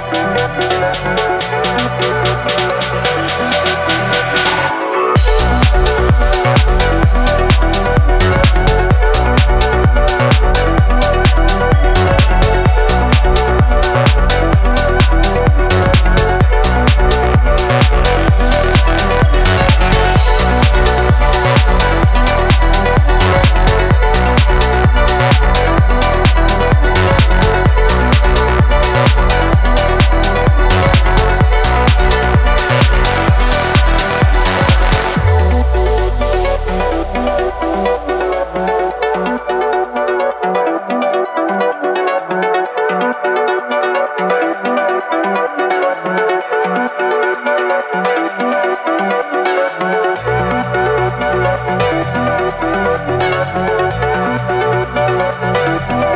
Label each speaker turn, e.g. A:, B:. A: Música Thank you.